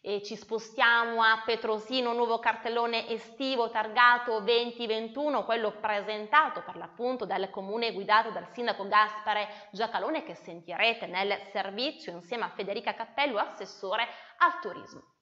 E ci spostiamo a Petrosino, nuovo cartellone estivo targato 2021, quello presentato per l'appunto dal comune guidato dal sindaco Gaspare Giacalone che sentirete nel servizio insieme a Federica Cappello, assessore al turismo.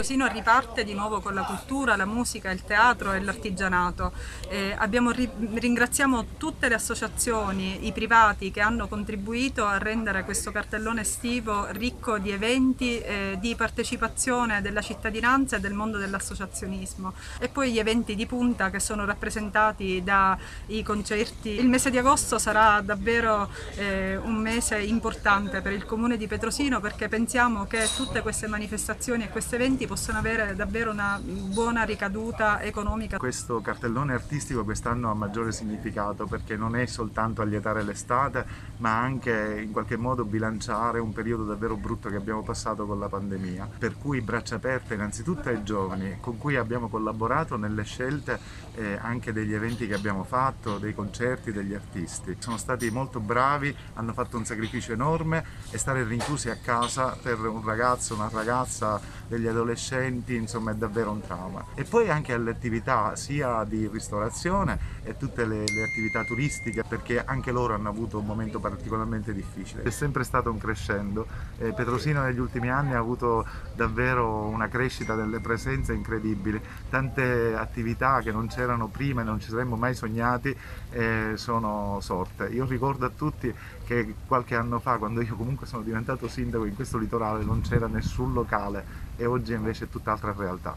Rosino riparte di nuovo con la cultura, la musica, il teatro e l'artigianato. Eh, ringraziamo tutte le associazioni, i privati che hanno contribuito a rendere questo cartellone estivo ricco di eventi, eh, di partecipazione della cittadinanza e del mondo dell'associazionismo. E poi gli eventi di punta che sono rappresentati dai concerti. Il mese di agosto sarà davvero eh, un mese importante per il comune di Petrosino perché pensiamo che tutte queste manifestazioni e questi eventi possono avere davvero una buona ricaduta economica. Questo cartellone artistico quest'anno ha maggiore significato perché non è soltanto allietare l'estate ma anche in qualche modo bilanciare un periodo davvero brutto che abbiamo passato con la pandemia. Per cui braccia aperte innanzitutto ai giovani con cui abbiamo collaborato nelle scelte eh, anche degli eventi che abbiamo fatto, dei concerti, degli artisti. Sono stati molto bravi, hanno fatto un sacrificio enorme e stare rinchiusi a casa per un ragazzo, una ragazza, degli adolescenti adolescenti, insomma è davvero un trauma. E poi anche alle attività sia di ristorazione e tutte le, le attività turistiche perché anche loro hanno avuto un momento particolarmente difficile. È sempre stato un crescendo. Eh, Petrosino negli ultimi anni ha avuto davvero una crescita delle presenze incredibili, tante attività che non c'erano prima e non ci saremmo mai sognati eh, sono sorte. Io ricordo a tutti che qualche anno fa, quando io comunque sono diventato sindaco in questo litorale, non c'era nessun locale e oggi invece tutt'altra realtà.